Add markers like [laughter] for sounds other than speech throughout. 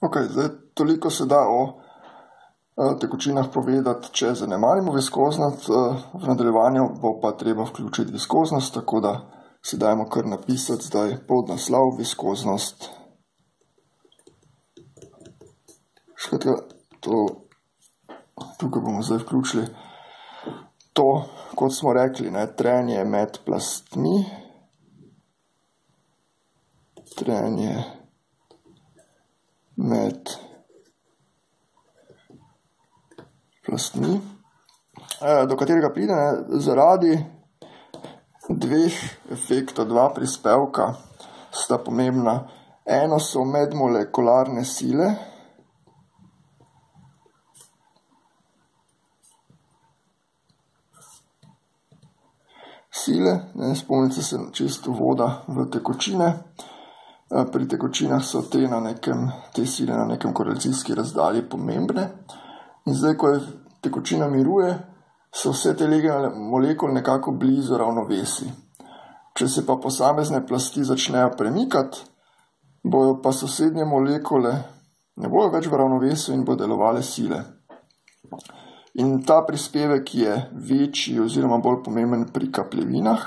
Ok, zdaj toliko se da o uh, tekočinah povedati, če zanemarimo viskoznost, uh, v nadaljevanju bo pa treba vključiti viskoznost, tako da si dajmo kar napisati zdaj podnaslov viskoznost. Skratka, to, tukaj bomo zdaj vključili to, kot smo rekli, ne, trenje med plastmi, trenje med plastmi, e, do katerega pride zaradi dveh efektov, dva prispevka sta pomembna. Eno so medmolekularne sile, sile, ne, spomnite se čisto voda v tekočine. Eh, pri tekočinah so te, nekem, te sile na nekem korelacijski razdalji pomembne. In zdaj, ko je tekočina miruje, so vse te legene molekule nekako blizu ravnovesi. Če se pa posamezne plasti začnejo premikati, bojo pa sosednje molekule ne bojo več v ravnovesju in bodo delovale sile. In ta prispevek je večji oziroma bolj pomemben pri kapljevinah.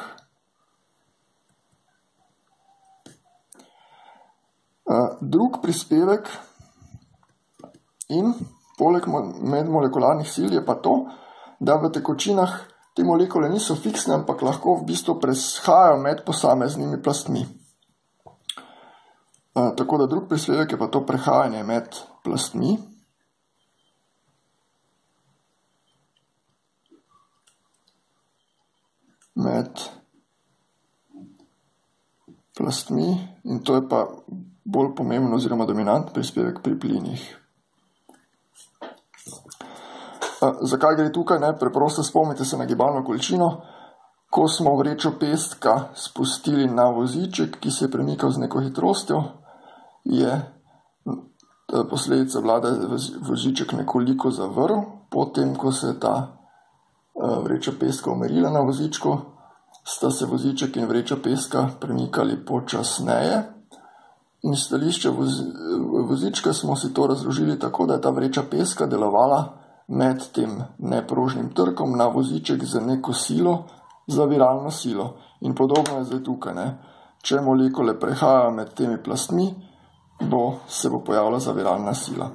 Drug prispevek in poleg medmolekularnih sil je pa to, da v tekočinah te molekule niso fiksne, ampak lahko v bistvu preshajajo med posameznimi plastmi. Tako da drug prispevek je pa to prehajanje med plastmi. med plastmi in to je pa bolj pomemben oziroma dominant prispevek pri plinih. Zakaj gre tukaj? Ne? Preprosto spomnite se na gibalno količino. Ko smo vrečo pestka spustili na voziček, ki se je premikal z neko hitrostjo, je posledica vlada voziček nekoliko zavrl, potem, ko se je ta vreča peska umerila na vozičku, sta se voziček in vreča peska premikali počasneje. In stališče voz, vozička smo si to razložili tako, da je ta vreča peska delovala med tem neprožnim trkom na voziček z neko silo, za viralno silo. In podobno je zdaj tukaj. Ne? Če molekule prehajajo med temi plastmi, bo, se bo pojavila zaviralna sila.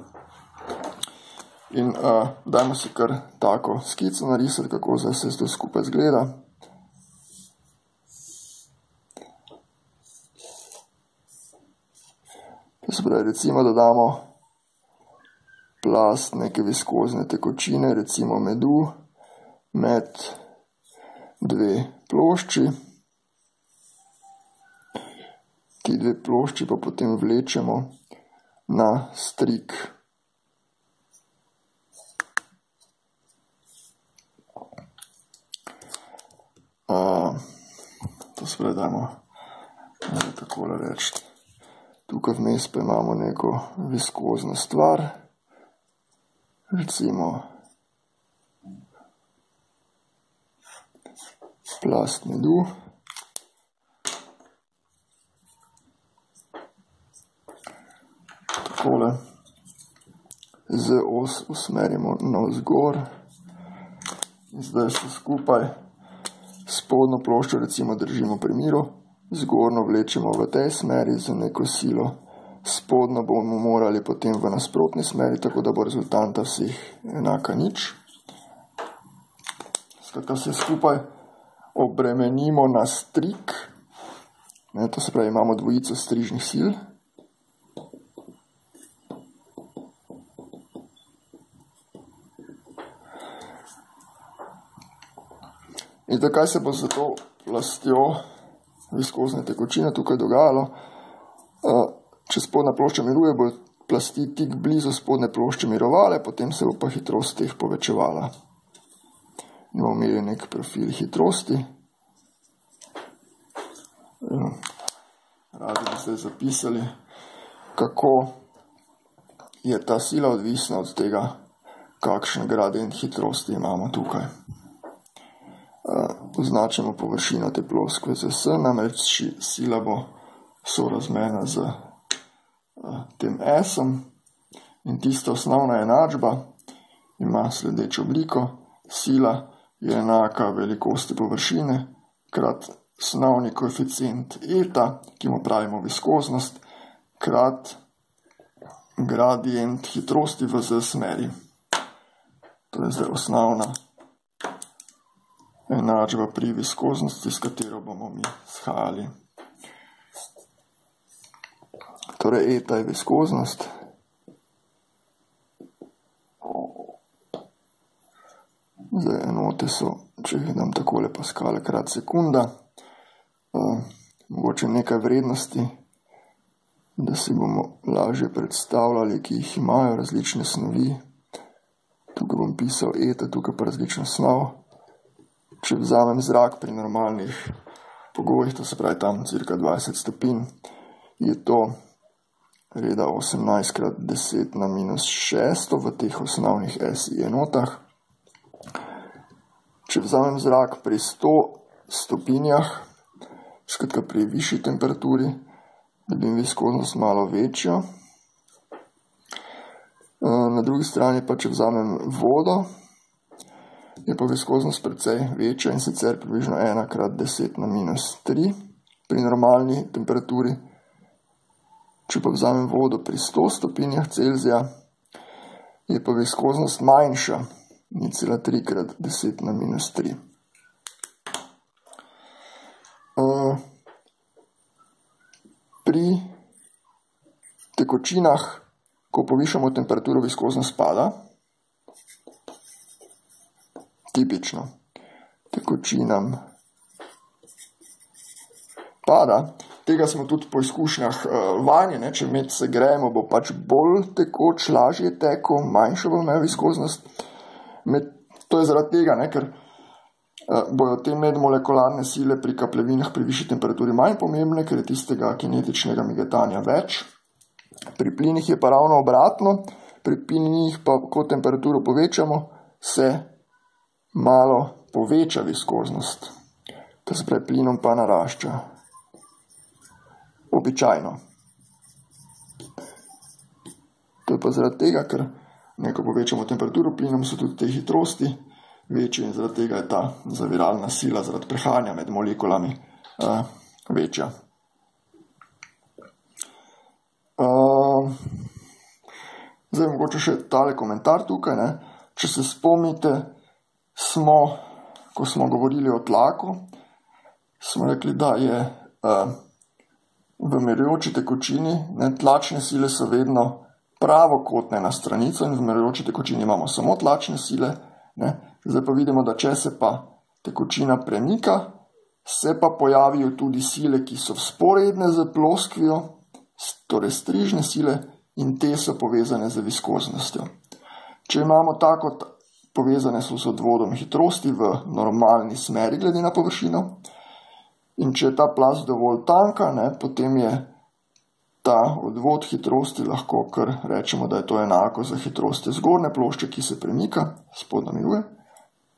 In uh, dajmo si kar tako skico narisati, kako se to skupaj zgleda. Se pravi, recimo, da damo plast neke viskozne tekočine, recimo medu, med dve plošči. Ti dve plošči pa potem vlečemo na strik. to se pravi, dajmo tako reči. Tukaj vmes pa imamo neko viskozno stvar, recimo plast medu. Takole. Z os usmerimo navzgor. In zdaj se skupaj spodnjo ploščo recimo držimo pri miru, zgornjo vlečemo v tej smeri z neko silo, spodnjo bomo morali potem v nasprotni smeri, tako da bo rezultanta vseh enaka nič. Skratka, se skupaj obremenimo na strik, ne, to se pravi, imamo dvojico strižnih sil. In zdaj, kaj se bo z to plastjo viskozne tekočine tukaj dogajalo? Če spodnja plošča miruje, bo plasti tik blizu spodne plošče mirovale, potem se bo pa hitrost teh povečevala. In bomo imeli nek profil hitrosti. Radi bi zdaj zapisali, kako je ta sila odvisna od tega, kakšen gradient hitrosti imamo tukaj označimo površino te ploskve z S, namreč sila bo sorazmerna z tem S-om In tista osnovna enačba ima sledečo obliko. Sila je enaka velikosti površine krat osnovni koeficient eta, ki mu pravimo viskoznost, krat gradient hitrosti v z smeri. To je zdaj osnovna enačba pri viskoznosti, s katero bomo mi shajali. Torej, eta je viskoznost. Zdaj, enote so, če jih dam takole paskale, krat sekunda. Uh, mogoče nekaj vrednosti, da si bomo lažje predstavljali, ki jih imajo različne snovi. Tukaj bom pisal eta, tukaj pa različno snov. Če vzamem zrak pri normalnih pogojih, to se pravi tam cirka 20 stopinj, je to reda 18 krat 10 na minus 6 v teh osnovnih SI enotah. Če vzamem zrak pri 100 stopinjah, skratka pri višji temperaturi, dobim viskoznost malo večjo. Na drugi strani pa, če vzamem vodo, je pa viskoznost precej večja in sicer približno 1 krat 10 na minus 3 pri normalni temperaturi. Če pa vzamem vodo pri 100 stopinjah Celzija, je pa viskoznost manjša, ni cela 3 krat 10 na minus 3. Uh, pri tekočinah, ko povišamo temperaturo, viskoznost pada. Tipično. Tekočinam pada. Tega smo tudi po izkušnjah uh, vanjeni, če med se gremo, bo pač bolj tekoč, lažje teko, manjša bo imel viskoznost. Med, to je zaradi tega, ne, ker uh, bodo te medmolekularne sile pri kapljevinah pri višji temperaturi manj pomembne, ker je tistega kinetičnega migetanja več. Pri plinih je pa ravno obratno, pri plinih pa, ko temperaturo povečamo, se malo poveča viskoznost. To se pravi, plinom pa narašča. Običajno. To je pa zaradi tega, ker neko povečamo temperaturo plinom, so tudi te hitrosti večje in zaradi tega je ta zaviralna sila zaradi prehajanja med molekulami uh, večja. Uh, zdaj, mogoče še tale komentar tukaj. Ne? Če se spomnite, smo, ko smo govorili o tlaku, smo rekli, da je uh, v merjoči tekočini ne, tlačne sile so vedno pravokotne na stranico in v merjoči tekočini imamo samo tlačne sile. Ne. Zdaj pa vidimo, da če se pa tekočina premika, se pa pojavijo tudi sile, ki so sporedne z ploskvijo, torej strižne sile in te so povezane z viskoznostjo. Če imamo tako povezane so z odvodom hitrosti v normalni smeri glede na površino in če je ta plast dovolj tanka, ne, potem je ta odvod hitrosti lahko kar rečemo, da je to enako za hitrost zgornje plošče, ki se premika, spodnja miruje.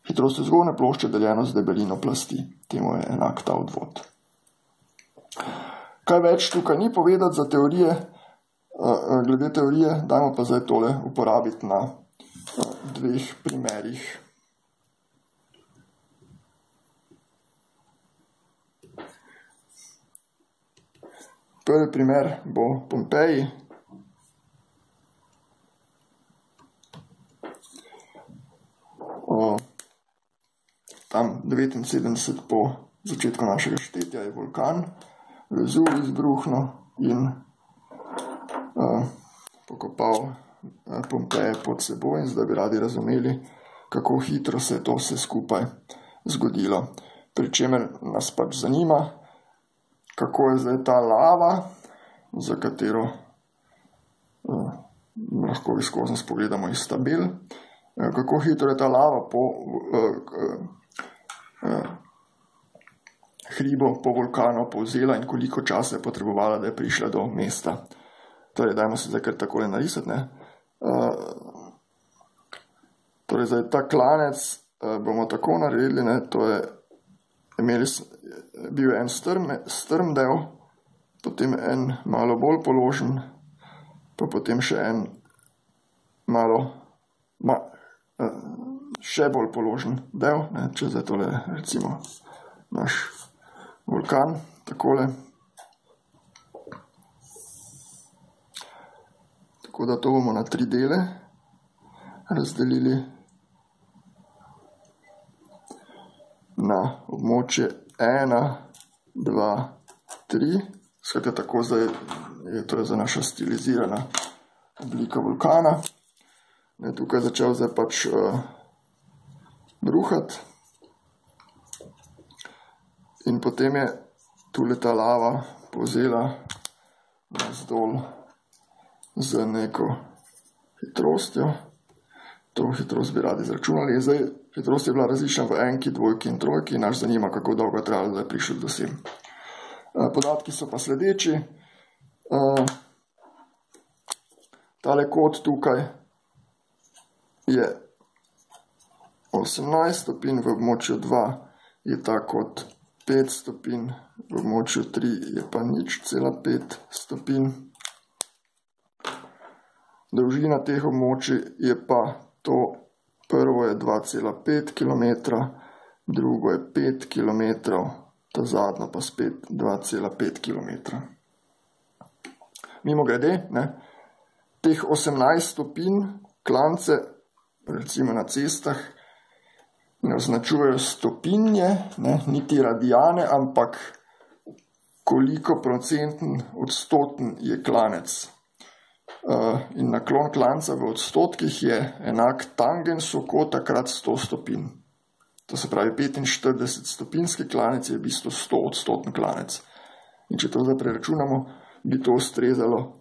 Hitrost zgornje plošče deljeno z debelino plasti. Temu je enak ta odvod. Kaj več tukaj ni povedati za teorije, glede teorije, dajmo pa zdaj tole uporabiti na dveh primerih. Prvi primer bo Pompeji. O, tam 79 po začetku našega štetja je vulkan, Vezuv izbruhno in uh, pokopal Pompeje pod seboj in zdaj bi radi razumeli, kako hitro se je to vse skupaj zgodilo. Pričemer nas pač zanima, kako je zdaj ta lava, za katero uh, lahko viskoznost pogledamo iz tabel, uh, kako hitro je ta lava po uh, uh, hribo, po vulkanu povzela in koliko časa je potrebovala, da je prišla do mesta. Torej, dajmo se zdaj kar takole narisati. Ne? Uh, torej, zdaj ta klanec uh, bomo tako naredili, ne? to je imeli, bil en strm, strm del, potem en malo bolj položen, pa potem še en malo ma, še bolj položen del, ne, če zdaj tole recimo naš vulkan, takole. Tako da to bomo na tri dele razdelili na območje 1, 2, 3. Skratka, tako zdaj je to za naša stilizirana oblika vulkana. Ne, tukaj je začel zdaj pač uh, bruhati. In potem je tule ta lava povzela navzdol z neko hitrostjo. To hitrost bi radi izračunali. Zdaj, hitrost je bila različna v enki, dvojki in trojki. Naš zanima, kako dolgo je trajalo, da je prišel do sem. Eh, podatki so pa sledeči. Eh, tale kod tukaj je 18 stopinj, v območju 2 je ta kot 5 stopinj, v območju 3 je pa nič cela 5 stopinj. Dolžina teh območij je pa to, prvo je 2,5 km, drugo je 5 km, ta zadnja pa spet 2,5 km. Mimo grede, ne, teh 18 stopinj klance, recimo na cestah, ne označujejo stopinje, ne, niti radijane, ampak koliko procenten odstoten je klanec. Uh, in naklon klanca v odstotkih je enak tangensu kota krat 100 stopinj. To se pravi, 45 stopinjski klanec je v bistvu 100 odstoten klanec. In če to zdaj preračunamo, bi to ustrezalo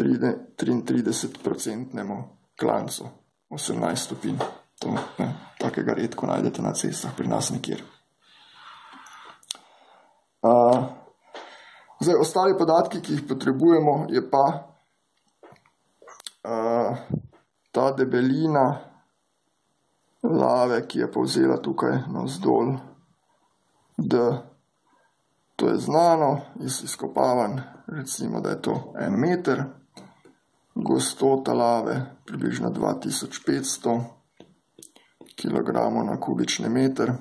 33-procentnemu klancu, 18 stopinj. To, ne, takega redko najdete na cestah, pri nas nikjer. Uh, zdaj, ostali podatki, ki jih potrebujemo, je pa ta debelina lave, ki je povzela tukaj navzdol, da to je znano iz izkopavanj, recimo, da je to en meter, gostota lave približno 2500 kg na kubični meter,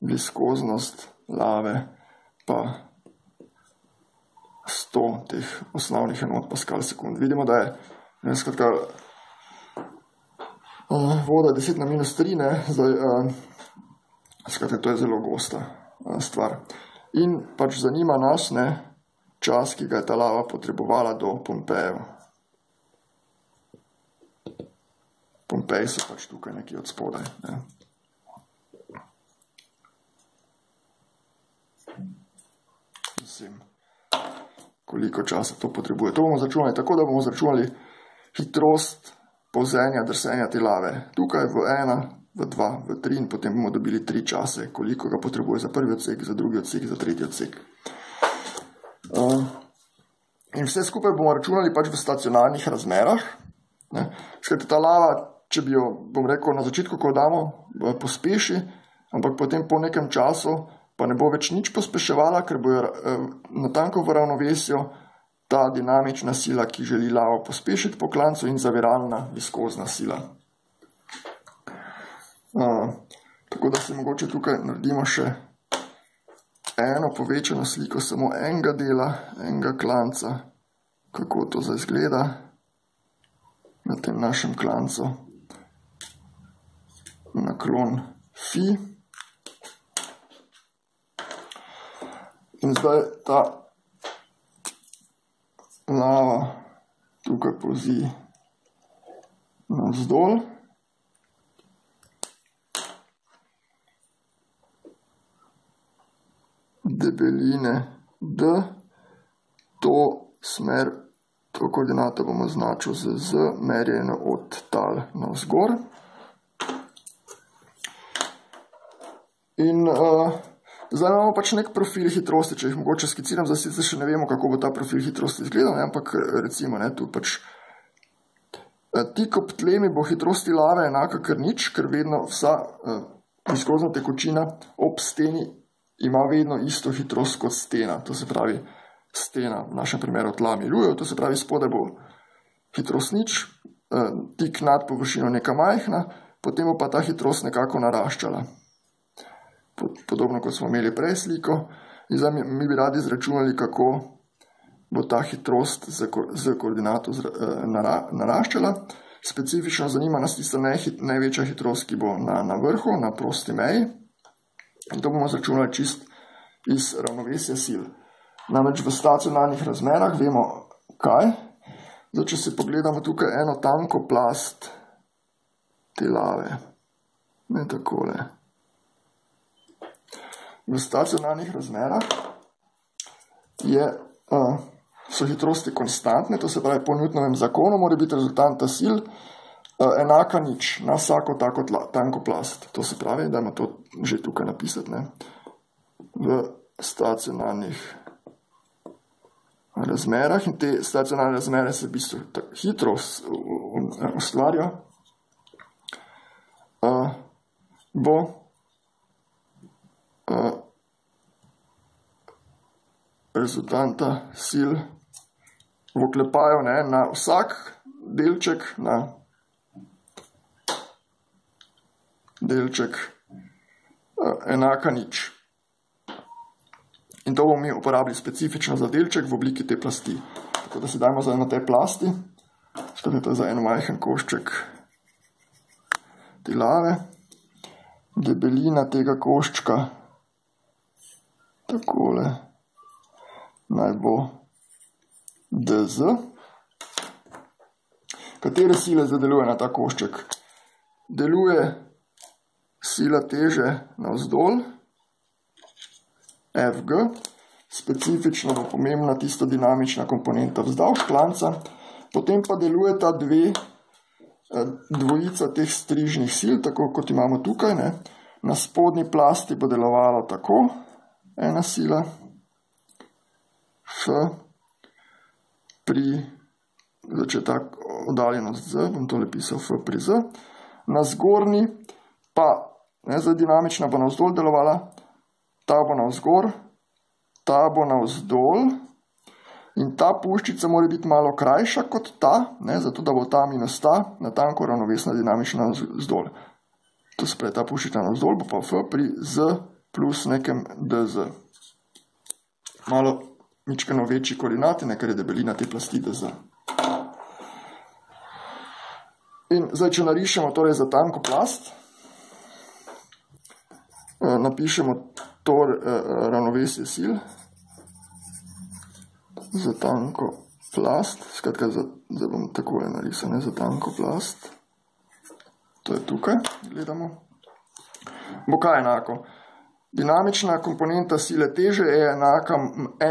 viskoznost lave pa 100 teh osnovnih enot paskal sekund. Vidimo, da je Ne, skratka, uh, voda 10 na minus 3, ne, zdaj, uh, skratka, to je zelo gosta uh, stvar. In pač zanima nas, ne, čas, ki ga je ta lava potrebovala do Pompejev. Pompeji so pač tukaj nekje od spodaj. Ne. Mislim, koliko časa to potrebuje. To bomo začunali tako, da bomo začunali hitrost povzenja, drsenja te lave. Tukaj v ena, v dva, v tri in potem bomo dobili tri čase, koliko ga potrebuje za prvi odsek, za drugi odsek, za tretji odsek. Uh, in vse skupaj bomo računali pač v stacionarnih razmerah. Skratka, ta lava, če bi jo, bom rekel, na začetku, ko damo, pospeši, ampak potem po nekem času pa ne bo več nič pospeševala, ker bo uh, natanko v ravnovesju ta dinamična sila, ki želi lavo pospešiti po klancu in zaviralna viskozna sila. Uh, tako da se mogoče tukaj naredimo še eno povečano sliko samo enega dela, enega klanca, kako to zdaj izgleda na tem našem klancu. Naklon fi. In zdaj ta lava tukaj pozi navzdol. Debeline D, to smer, to koordinato bomo značil z Z, merjeno od tal navzgor. In uh, Zdaj imamo pač nek profil hitrosti, če jih mogoče skiciram, zdaj sicer še ne vemo, kako bo ta profil hitrosti izgledal, ne? ampak recimo, ne, tu pač eh, tik ob tlemi bo hitrosti lave enaka kar nič, ker vedno vsa uh, viskozna tekočina ob steni ima vedno isto hitrost kot stena, to se pravi stena, v našem primeru tla miluje, to se pravi spodaj bo hitrost nič, uh, tik nad površino neka majhna, potem bo pa ta hitrost nekako naraščala. Podobno kot smo imeli prej sliko, in zdaj mi, mi bi radi izračunali, kako bo ta hitrost z, z koordinato z, uh, nara, naraščala. Specifično zanima nas tista najhit, največja hitrost, ki bo na, na vrhu, na prosti meji. In to bomo izračunali čist iz ravnovesja sil. Namreč v stacionarnih razmerah vemo, kaj. Zdaj, če si pogledamo tukaj eno tanko plast te lave, ne takole. V stacionarnih razmerah je, uh, so hitrosti konstantne, to se pravi po Newtonovem zakonu mora biti rezultanta sil uh, enaka nič na vsako tako tla, tanko plast. To se pravi, da ima to že tukaj napisati. Ne? V stacionarnih razmerah in te stacionarne razmere se v bistvu hitro ustvarjajo, uh, bo rezultanta sil v oklepaju ne, na vsak delček, na delček uh, enaka nič. In to bomo mi uporabili specifično za delček v obliki te plasti. Tako da si dajmo za eno te plasti, skratka za eno majhen košček te lave, debelina tega koščka, takole, naj bo DZ. Katere sile zdaj deluje na ta košček? Deluje sila teže navzdol, FG, specifično bo pomembna tista dinamična komponenta vzdolž klanca, potem pa deluje ta dve eh, dvojica teh strižnih sil, tako kot imamo tukaj. Na spodnji plasti bo delovalo tako, ena sila, F, pri, če tako oddaljenost Z, bom tole pisal F pri Z, na zgornji pa, ne, zdaj dinamična bo navzdol delovala, ta bo navzgor, ta bo navzdol. In ta puščica mora biti malo krajša kot ta, ne, zato da bo ta minus ta na tanko ravnovesna dinamična navzdol. To se pravi, ta puščica navzdol bo pa f pri z plus nekem dz. Malo mičkano večji koordinati, nekaj je debelina te plasti dz. In zdaj, če narišemo torej za tanko plast, eh, napišemo to uh, ravnovesje sil za tanko plast, skratka, zdaj bom takole narisal, za tanko plast, to je tukaj, gledamo, bo kaj enako? Dinamična komponenta sile teže je enaka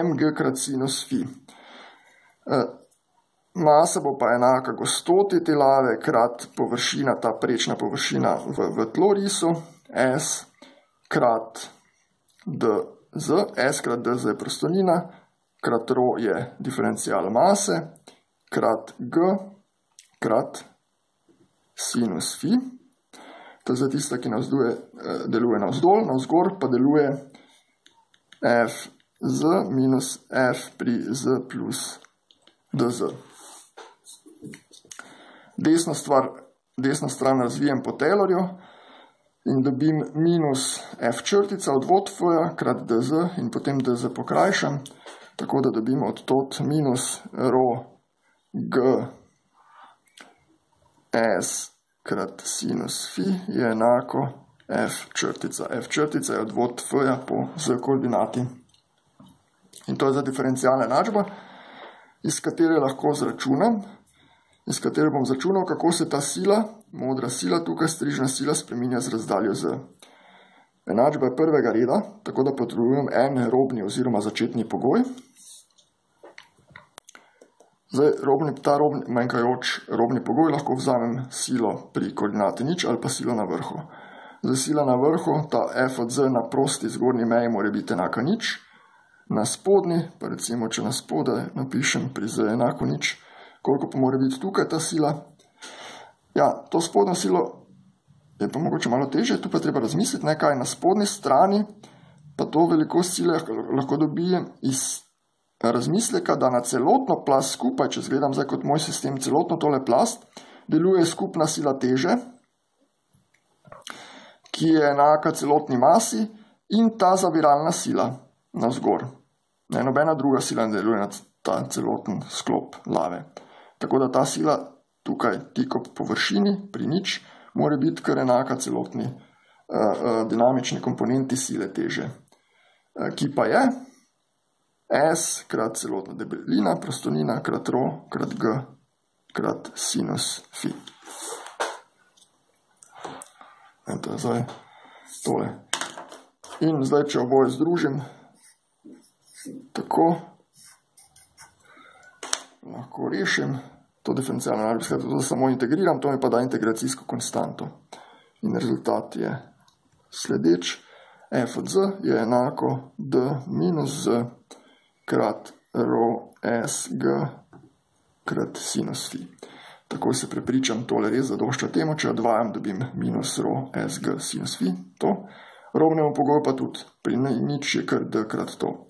mg krat sinus fi. Uh, masa bo pa enaka gostoti te lave krat površina, ta prečna površina v, v tlorisu, s krat dz, s krat dz je prostornina, krat rho je diferencial mase, krat g, krat sinus fi. To je tista, ki navzduje, eh, deluje navzdol, navzgor pa deluje f z minus f pri z plus dz. Desno, stvar, desno stran razvijem po Taylorju, in dobim minus f črtica od vod f krat dz in potem dz pokrajšam, tako da dobim od tot minus rho g s krat sinus fi je enako f črtica. f črtica je od vod f po z koordinati. In to je za diferencijalna enačba, iz katere lahko zračunam, iz katere bom zračunal, kako se ta sila modra sila, tukaj strižna sila spreminja z razdaljo z. Enačba je prvega reda, tako da potrebujem en robni oziroma začetni pogoj. Zdaj, robni, ta robni, manjkajoč robni pogoj lahko vzamem silo pri koordinati nič ali pa silo na vrhu. Zdaj, sila na vrhu, ta f od z na prosti zgornji meji mora biti enaka nič. Na spodnji, pa recimo, če na spodaj napišem pri z enako nič, koliko pa mora biti tukaj ta sila, Ja, to spodnjo silo je pa mogoče malo teže, tu pa treba razmisliti, ne, kaj na spodnji strani, pa to velikost sile lahko dobijem iz razmisleka, da na celotno plast skupaj, če zgledam zdaj kot moj sistem celotno tole plast, deluje skupna sila teže, ki je enaka celotni masi in ta zaviralna sila navzgor. Ne, nobena druga sila ne deluje na ta celoten sklop lave. Tako da ta sila tukaj tik ob površini pri nič mora biti kar enaka celotni uh, uh, dinamični komponenti sile teže, uh, ki pa je S krat celotna debelina, prostornina krat rho krat G krat sinus fi. In to je zdaj tole. In zdaj, če oboje združim, tako lahko rešim to diferencialno enačbo, to samo integriram, to mi pa da integracijsko konstanto. In rezultat je sledeč. f od z je enako d minus z krat rho s g krat sinus fi. Tako se prepričam, tole res zadošča temu, če odvajam, dobim minus rho s g sinus fi. To. Robnemu pogoju pa tudi pri nič je kar d krat to.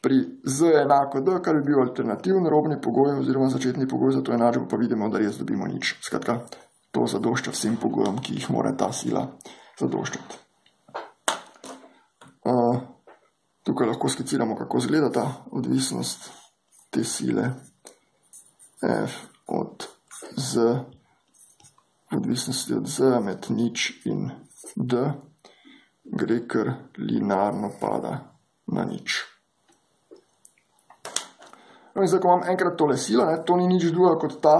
Pri z enako d, kar bi bil alternativen robni pogoj oziroma začetni pogoj za to enačbo, pa vidimo, da res dobimo nič. Skratka, to zadošča vsem pogojem, ki jih mora ta sila zadoščati. Tukaj lahko skiciramo, kako izgleda ta odvisnost te sile f od z, odvisnosti od z med nič in d, gre kar linearno pada na nič. No in zdaj, ko imam enkrat tole silo, ne, to ni nič druga kot ta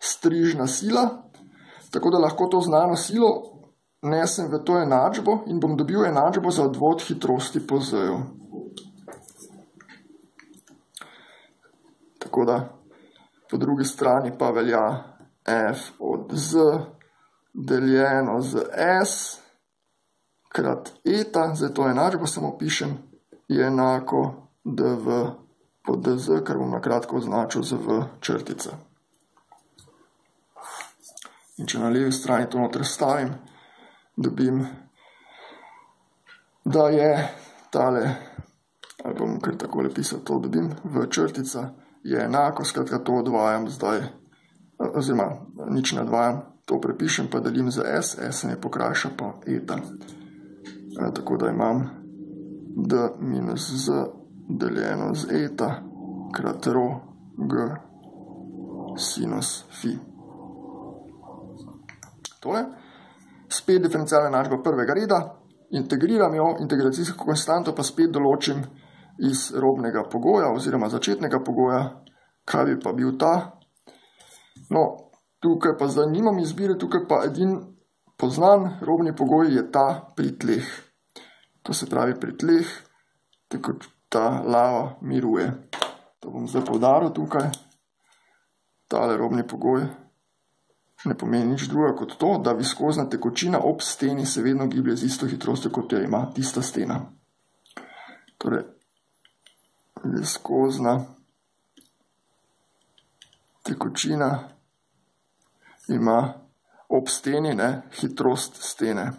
strižna sila, tako da lahko to znano silo nesem v to enačbo in bom dobil enačbo za odvod hitrosti po z-ju. Tako da po drugi strani pa velja f od z deljeno z s krat eta, zdaj to enačbo samo pišem, je enako dv pod DZ, kar bom na kratko označil z V črtice. In če na levi strani to noter stavim, dobim, da je tale, ali bom kar takole pisal, to dobim, V črtica je enako, skratka to odvajam zdaj, oziroma nič ne odvajam, to prepišem, pa delim za S, S ne pokrajša pa eta. E, tako da imam D minus Z deljeno z eta krat rho g sinus fi. Tole. Spet diferencialna enačba prvega reda, integriram jo, integracijsko konstanto pa spet določim iz robnega pogoja oziroma začetnega pogoja, kaj bi pa bil ta. No, tukaj pa zdaj nimam izbire, tukaj pa edin poznan robni pogoj je ta pri tleh. To se pravi pri tleh, tako ta lava miruje. To bom zdaj povdaril tukaj. Tale robni pogoj ne pomeni nič druga kot to, da viskozna tekočina ob steni se vedno giblje z isto hitrostjo, kot jo ima tista stena. Torej, viskozna tekočina ima ob steni ne, hitrost stene.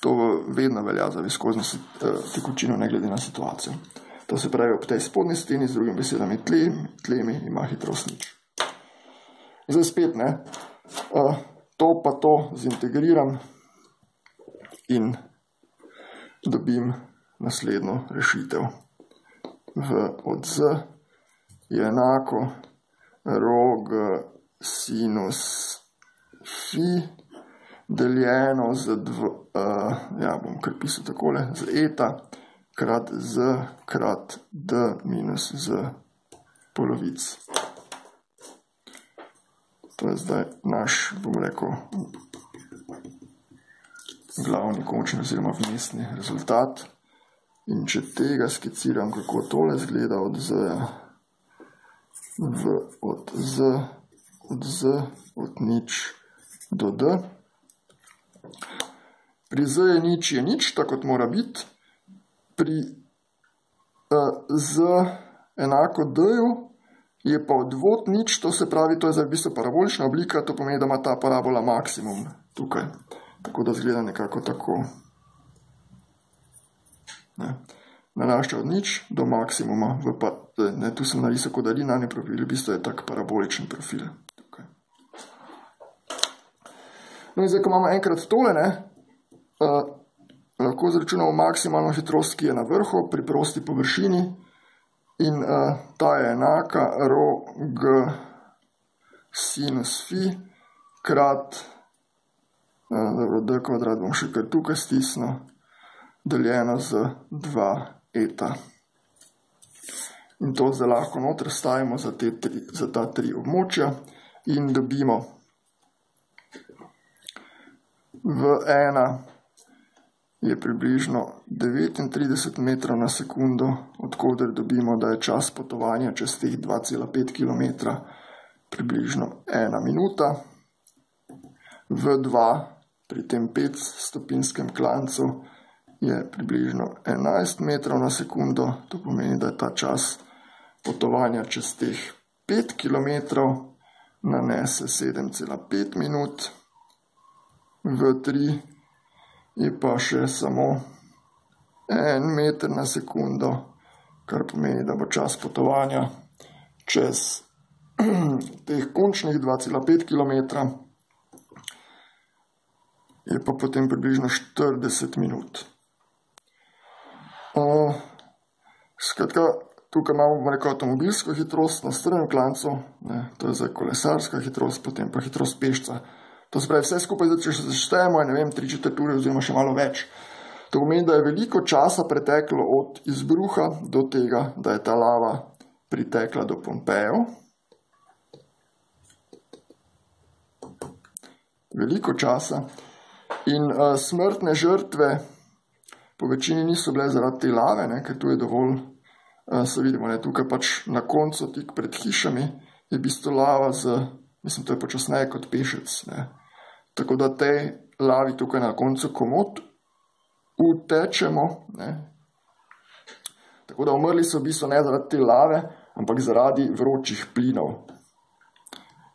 To vedno velja za viskozno eh, tekočino, ne glede na situacijo. To se pravi, ob tej spodnji steni, z drugimi besedami, tlemi, tlemi ima hitrost nič. Zdaj spet, ne, eh, to pa to zintegriram in dobim naslednjo rešitev. V od z je enako rog sinus fi deljeno z dv, uh, ja, bom kar pisal takole, z eta krat z krat d minus z polovic. To je zdaj naš, bom rekel, glavni končni oziroma vmesni rezultat. In če tega skiciram, kako tole zgleda od z, v, od z, od z, od nič do d, Pri z je nič, je nič, tako kot mora biti. Pri uh, z enako d-ju je pa odvod nič, to se pravi, to je zdaj v bistvu parabolična oblika, to pomeni, da ima ta parabola maksimum tukaj. Tako da zgleda nekako tako. Ne. narašča od nič do maksimuma. Pa, ne, tu sem narisal kot linearni profil, v bistvu je tak paraboličen profil. Tukaj. No in zdaj, ko imamo enkrat tole, ne, uh, lahko zračunamo maksimalno hitrost, ki je na vrhu pri prosti površini in uh, ta je enaka rho g sinus fi krat uh, d kvadrat bom še kar tukaj stisnil, deljeno z 2 eta. In to zdaj lahko noter stavimo za, te tri, za ta tri območja in dobimo v ena je približno 39 metrov na sekundo, odkuder dobimo, da je čas potovanja čez teh 2,5 km približno ena minuta. V dva pri tem 5 stopinskem klancu je približno 11 metrov na sekundo, to pomeni, da je ta čas potovanja čez teh 5 km nanese 7,5 minut, v 3 je pa še samo 1 meter na sekundo, kar pomeni, da bo čas potovanja čez [clears throat] teh končnih 2,5 km, je pa potem približno 40 minut. Uh, skratka, tukaj imamo neko avtomobilsko hitrost na strmem klancu, ne, to je zdaj kolesarska hitrost, potem pa hitrost pešca. To se pravi, vse skupaj, zdaj, če se zaštejemo, je ne vem, 3-4 ure oziroma še malo več. To pomeni, da je veliko časa preteklo od izbruha do tega, da je ta lava pritekla do Pompejo. Veliko časa. In uh, smrtne žrtve po večini niso bile zaradi te lave, ne, ker tu je dovolj, uh, se vidimo, ne, tukaj pač na koncu, tik pred hišami, je bistvo lava z, mislim, to je počasneje kot pešec. Ne. Tako da te lavi tukaj na koncu komod utečemo. Ne. Tako da umrli so v bistvu ne zaradi te lave, ampak zaradi vročih plinov.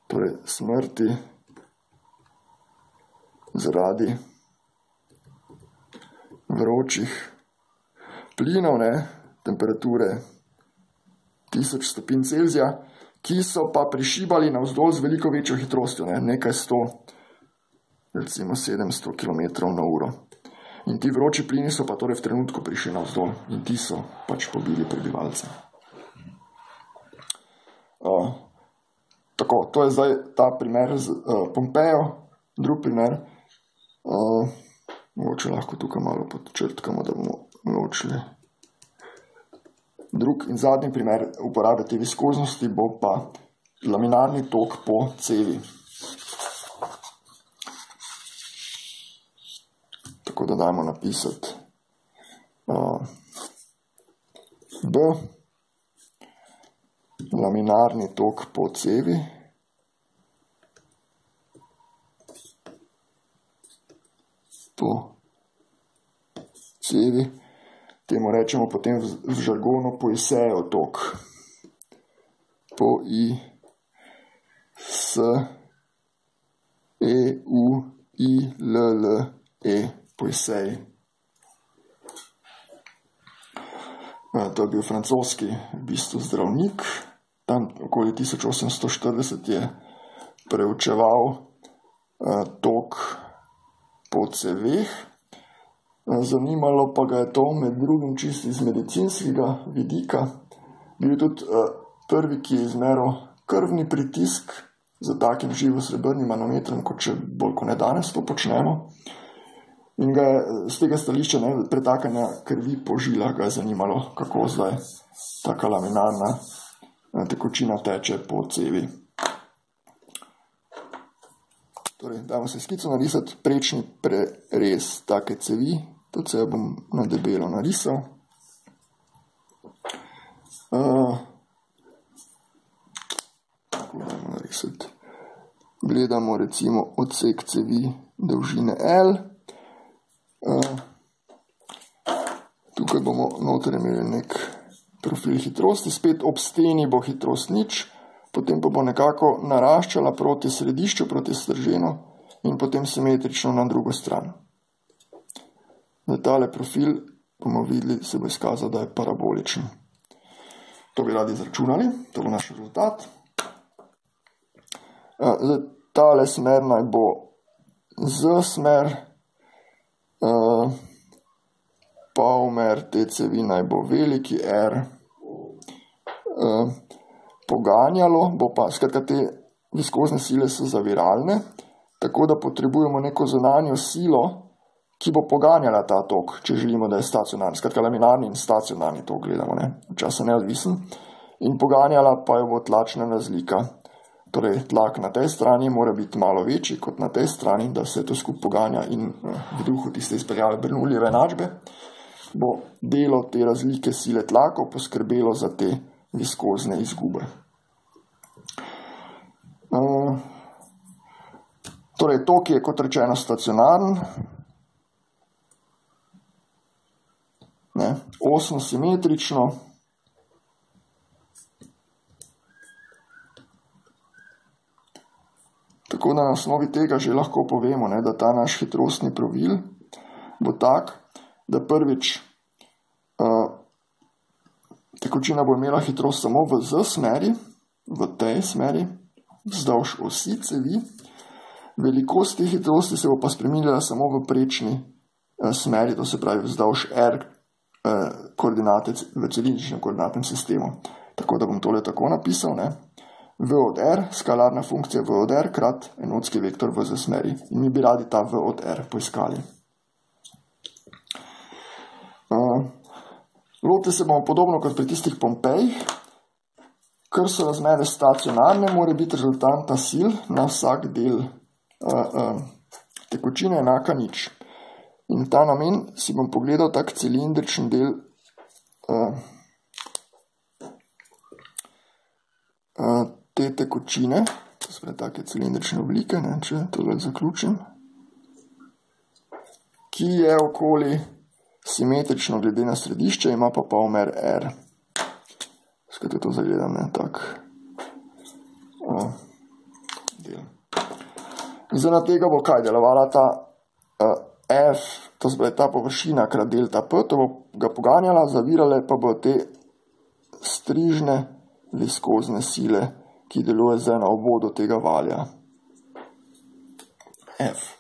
Torej, smrti zaradi vročih plinov, ne, temperature 1000 stopinj Celzija, ki so pa prišibali navzdol z veliko večjo hitrostjo, ne, nekaj 100, recimo 700 km na uro. In ti vroči plini so pa torej v trenutku prišli navzdol in ti so pač pobili prebivalce. Uh, tako, to je zdaj ta primer z uh, Pompejo, drug primer. Uh, Mogoče lahko tukaj malo podčrtkamo, da bomo ločili. Drug in zadnji primer uporabe te viskoznosti bo pa laminarni tok po cevi. Tako da dajmo napisati uh, B, laminarni tok po cevi. Po cevi. Temu rečemo potem v, žargonu poisejo tok. Po i s e u i l l e poisej. To je bil francoski v bistvu zdravnik. Tam okoli 1840 je preučeval uh, tok po ceveh. Zanimalo pa ga je to med drugim čisto iz medicinskega vidika. Bil je tudi uh, prvi, ki je izmeril krvni pritisk z takim živo srebrnim manometrom, kot če bolj kot ne danes to počnemo. In ga je z tega stališča ne, pretakanja krvi po žilah ga je zanimalo, kako zdaj taka laminarna tekočina teče po cevi. Torej, damo se skico narisati prečni prerez take cevi. To cev bom na debelo narisal. Uh, tako damo narisati. Gledamo recimo odsek cevi dolžine L. Uh, tukaj bomo noter imeli nek profil hitrosti. Spet ob steni bo hitrost nič potem pa bo nekako naraščala proti središču, proti strženu in potem simetrično na drugo stran. Za tale profil bomo videli, se bo izkazal, da je paraboličen. To bi radi izračunali, to bo naš rezultat. Zdaj, tale smer naj bo z smer, uh, polmer te cevi naj bo veliki R. Uh, poganjalo bo pa, skratka, te viskozne sile so zaviralne, tako da potrebujemo neko zunanjo silo, ki bo poganjala ta tok, če želimo, da je stacionarni. Skratka, laminarni in stacionarni tok gledamo, ne? včasih neodvisen. In poganjala pa jo bo tlačna razlika. Torej, tlak na tej strani mora biti malo večji kot na tej strani, da se to skupaj poganja in v duhu tiste izpeljave Bernoullijeve enačbe bo delo te razlike sile tlakov poskrbelo za te viskozne izgube. Uh, torej, tok je kot rečeno stacionaren, ne, osno simetrično, Tako da na osnovi tega že lahko povemo, ne, da ta naš hitrostni pravil bo tak, da prvič tekočina bo imela hitrost samo v z smeri, v tej smeri, vzdolž osi cevi, velikost te hitrosti se bo pa spremenila samo v prečni uh, smeri, to se pravi vzdolž r uh, koordinate v cilindričnem koordinatnem sistemu. Tako da bom tole tako napisal, ne v od r, skalarna funkcija v od r krat enotski vektor v z smeri. In mi bi radi ta v od r poiskali. Uh, Lote se bomo podobno kot pri tistih Pompejih, ker so razmere stacionarne, mora biti rezultanta sil na vsak del uh, uh, tekočine enaka nič. In ta namen si bom pogledal tak cilindričen del uh, uh, te tekočine, to so take cilindrične oblike, ne, če to zaključim, ki je okoli simetrično glede na središče, ima pa polmer R. Skratka, to zagledam, ne, tak o, del. Zdaj na tega bo kaj delovala ta uh, F, to se ta površina krat delta P, to bo ga poganjala, zavirale pa bo te strižne viskozne sile, ki deluje zdaj na obvodu tega valja. F.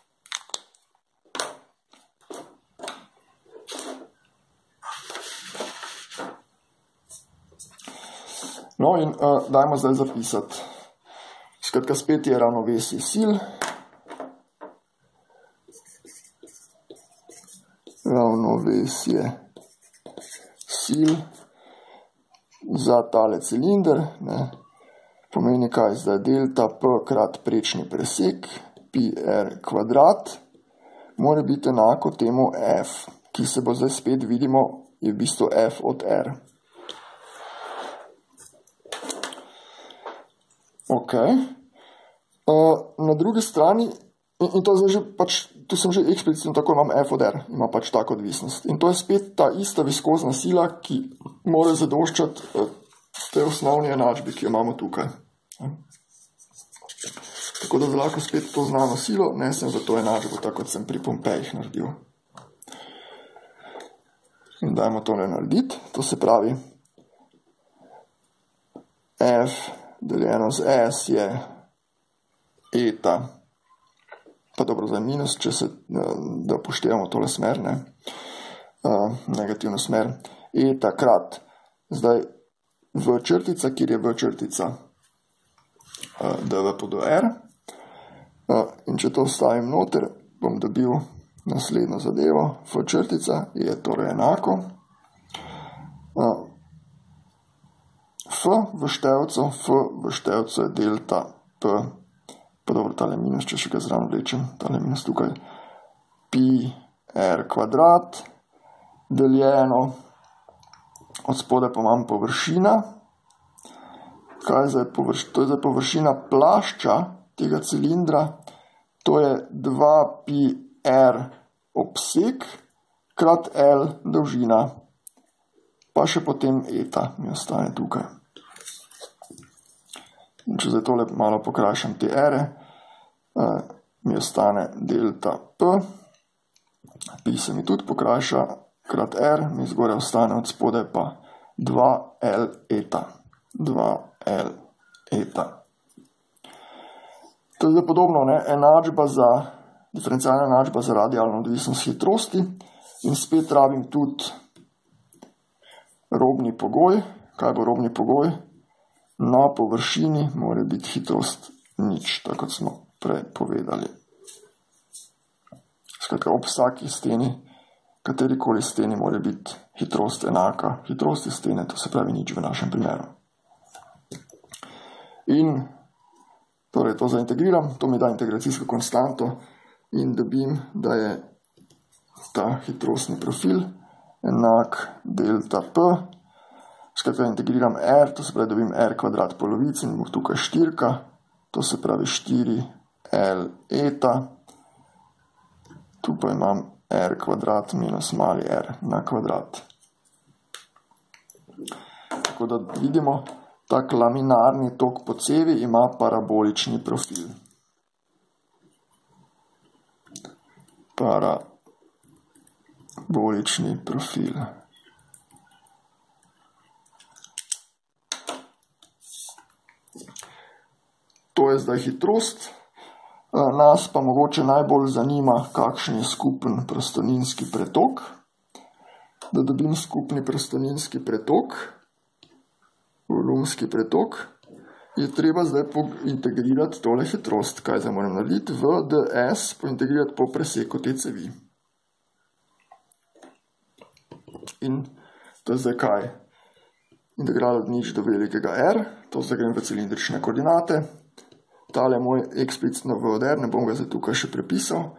No in uh, dajmo zdaj zapisati. Skratka, spet je ravnovesje sil. Ravnovesje sil za tale cilinder. Ne pomeni kaj zdaj delta p krat prečni presek, pi r kvadrat, mora biti enako temu f, ki se bo zdaj spet vidimo, je v bistvu f od r. Ok. Uh, na drugi strani, in, in to zdaj že pač, tu sem že eksplicitno tako imam f od r, ima pač tako odvisnost. In to je spet ta ista viskozna sila, ki mora zadoščati uh, te osnovni enačbi, ki jo imamo tukaj. Tako da lahko spet to znano silo nesem v to enačbo, tako kot sem pri Pompejih naredil. In dajmo to ne narediti, to se pravi F deljeno z S je eta, pa dobro za minus, če se, da upoštevamo tole smer, ne, uh, negativno smer, eta krat, zdaj v črtica, kjer je v črtica, dv pod r. In če to stavim noter, bom dobil naslednjo zadevo. f črtica je torej enako. F v števcu, f v števcu je delta p, pa dobro, tale minus, če še ga zraven vlečem, tale minus tukaj, pi r kvadrat, deljeno, od spode pa imam površina, kaj zdaj površina, to je zdaj površina plašča tega cilindra, to je 2πr obseg krat L dolžina, pa še potem eta mi ostane tukaj. In če zdaj tole malo pokrajšam te ere, mi ostane delta P, pi se mi tudi pokrajša, krat R, mi zgoraj ostane od spodaj pa 2L eta. 2L eta. To je podobno, ne? enačba za, diferencialna enačba za radijalno odvisnost hitrosti in spet rabim tudi robni pogoj. Kaj bo robni pogoj? Na površini mora biti hitrost nič, tako kot smo prej povedali. Skratka, ob vsaki steni, katerikoli steni, mora biti hitrost enaka hitrosti stene, to se pravi nič v našem primeru. In torej to zaintegriram, to mi da integracijsko konstanto in dobim, da je ta hitrostni profil enak delta p. Skratka, integriram r, to se pravi, dobim r kvadrat polovici in bo tukaj štirka, to se pravi 4l eta. Tu pa imam r kvadrat minus mali r na kvadrat. Tako da vidimo, tak laminarni tok po cevi ima parabolični profil. Parabolični profil. To je zdaj hitrost. Nas pa mogoče najbolj zanima, kakšen je skupen prostoninski pretok. Da dobim skupni prostoninski pretok, volumski pretok, je treba zdaj integrirati tole hitrost. Kaj zdaj moram narediti? V ds pointegrirati po preseku te cevi. In to je zdaj kaj? Integral od nič do velikega r, to zdaj grem v cilindrične koordinate. Tale moj eksplicitno v od r, ne bom ga zdaj tukaj še prepisal,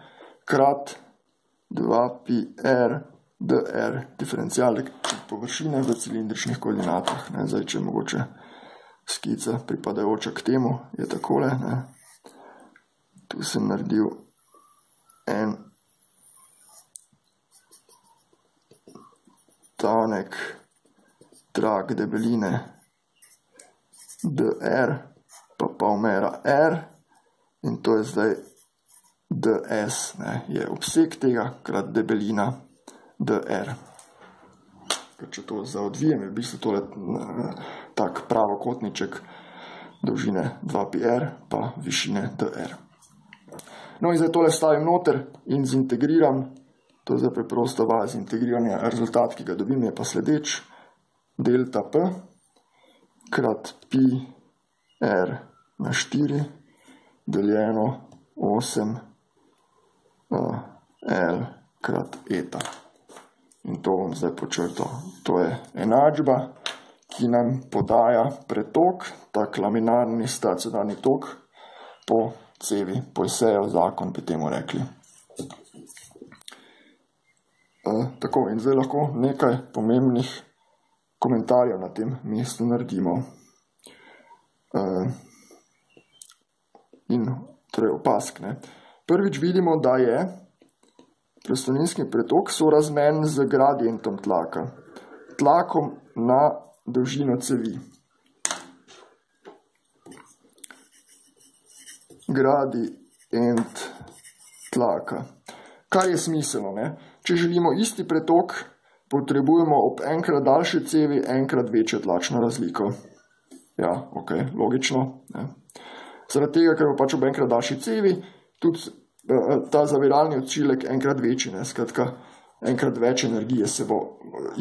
krat 2πr dr diferencial površine v cilindričnih koordinatah. Ne, zdaj, če mogoče skica pripadajoča k temu, je takole. Ne. Tu sem naredil en tanek trak debeline dr, pa pol mera r, in to je zdaj ds, ne, je obseg tega krat debelina dr. Ker če to zaodvijem, je v bistvu tole tak pravokotniček dolžine 2πr pa višine dr. No in zdaj tole stavim noter in zintegriram, to je zdaj preprosto vaja zintegriranja, rezultat, ki ga dobim, je pa sledeč, delta p krat pi r na 4 deljeno 8 uh, l krat eta. In to bom zdaj počrtal. To je enačba, ki nam podaja pretok, tak laminarni stacionarni tok po cevi, Poisejev zakon bi temu rekli. E, tako, in zdaj lahko nekaj pomembnih komentarjev na tem mestu naredimo. E, in torej opask. Ne. Prvič vidimo, da je prostoninski pretok sorazmen z gradientom tlaka, tlakom na dolžino cevi. Gradient tlaka. Kar je smiselno, ne? če želimo isti pretok, potrebujemo ob enkrat daljši cevi enkrat večjo tlačno razliko. Ja, ok, logično. Ne? Zaradi tega, ker bo pač ob enkrat daljši cevi, tudi ta zaviralni odčilek enkrat večji, ne, skratka, enkrat več energije se bo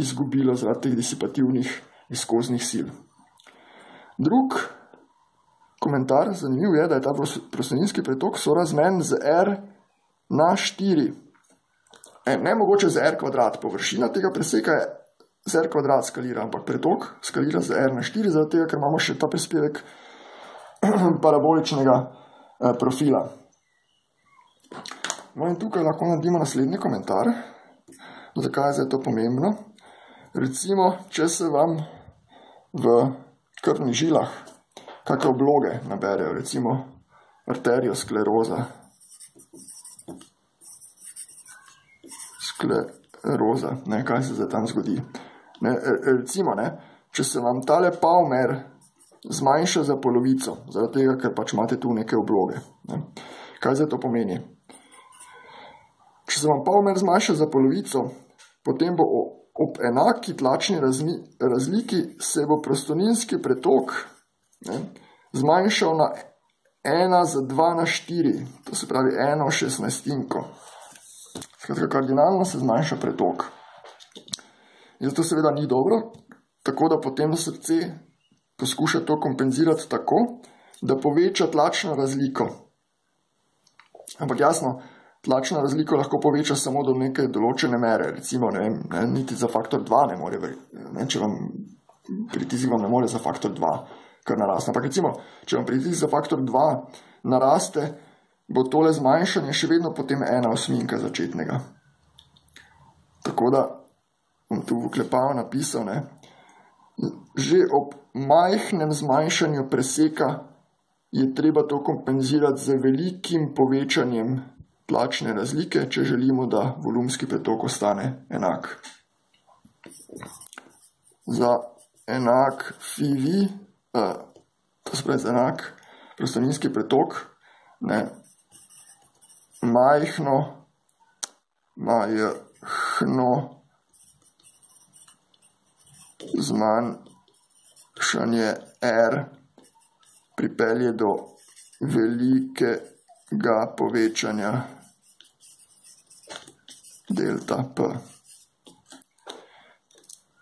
izgubilo zaradi teh disipativnih izkoznih sil. Drug komentar, zanimiv je, da je ta prostoninski pretok sorazmen z R na 4. E, ne mogoče z R kvadrat, površina tega preseka je z R kvadrat skalira, ampak pretok skalira z R na 4, zaradi tega, ker imamo še ta prispevek [clears throat] paraboličnega eh, profila. No in tukaj lahko naredimo naslednji komentar, zakaj je to pomembno. Recimo, če se vam v krvnih žilah kakšne obloge naberejo, recimo arterioskleroza, skleroza, ne, kaj se zdaj tam zgodi. Ne, recimo, ne, če se vam tale palmer zmanjša za polovico, zaradi tega, ker pač imate tu neke obloge. Ne. Kaj zdaj to pomeni? Če se vam polmer zmanjša za polovico, potem bo ob enaki tlačni razliki se bo prostoninski pretok ne, zmanjšal na 1 za 2 na 4, to se pravi 1 šestnajstinko. Skratka, kardinalno se zmanjša pretok. In zato seveda ni dobro, tako da potem srce poskuša to kompenzirati tako, da poveča tlačno razliko. Ampak jasno, tlačno razliko lahko poveča samo do neke določene mere, recimo, ne vem, ne, niti za faktor 2 ne more, ne, če vam pritisk vam ne more za faktor 2 kar naraste. Ampak recimo, če vam pritisk za faktor 2 naraste, bo tole zmanjšanje še vedno potem ena osminka začetnega. Tako da bom tu v klepavu napisal, ne, že ob majhnem zmanjšanju preseka je treba to kompenzirati z velikim povečanjem tlačne razlike, če želimo, da volumski pretok ostane enak. Za enak FIVI, uh, to se pravi za enak prostoninski pretok, ne, majhno, majhno zmanjšanje R pripelje do velikega povečanja delta P.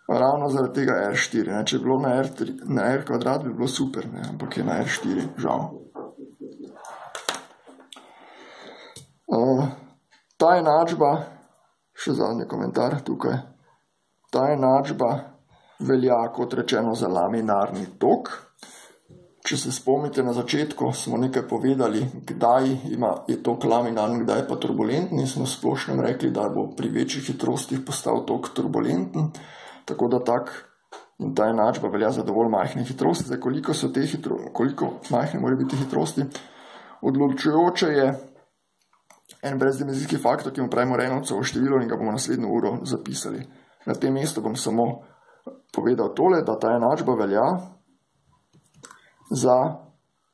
Ravno zaradi tega R4. Ne? Če bi bilo na R, na R kvadrat, bi bilo super, ne? ampak je na R4, žal. Uh, ta enačba, še zadnji komentar tukaj, ta enačba velja, kot rečeno, za laminarni tok. Če se spomnite na začetku, smo nekaj povedali, kdaj ima, je tok laminarni, kdaj pa turbulentni. Smo splošno rekli, da bo pri večjih hitrostih postal tok turbulenten. Tako da tak in ta enačba velja za dovolj majhne hitrosti. Zdaj, koliko so te hitrosti, koliko majhne morajo biti hitrosti, odločujoče je en brezdimenzijski faktor, ki mu pravimo Reynoldsov število in ga bomo naslednjo uro zapisali. Na tem mestu bom samo povedal tole, da ta enačba velja za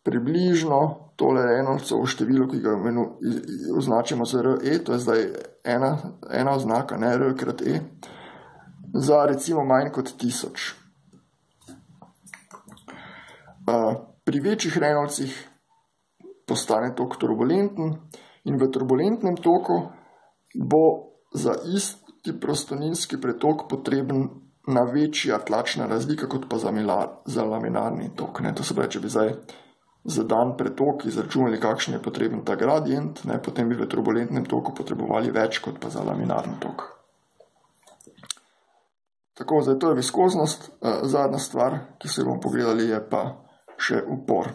približno tole Reynoldsov število, ki ga označimo z RE, to je zdaj ena, ena oznaka, ne R krat E, za recimo manj kot tisoč. Pri večjih Reynoldsih postane tok turbulenten in v turbulentnem toku bo za isti prostoninski pretok potreben na večja tlačna razlika, kot pa za, milar, za laminarni tok. Ne. To se pravi, če bi zdaj za dan pretok izračunali, kakšen je potreben ta gradient, ne, potem bi v turbulentnem toku potrebovali več, kot pa za laminarni tok. Tako, zdaj to je viskoznost. Zadnja stvar, ki se bomo pogledali, je pa še upor.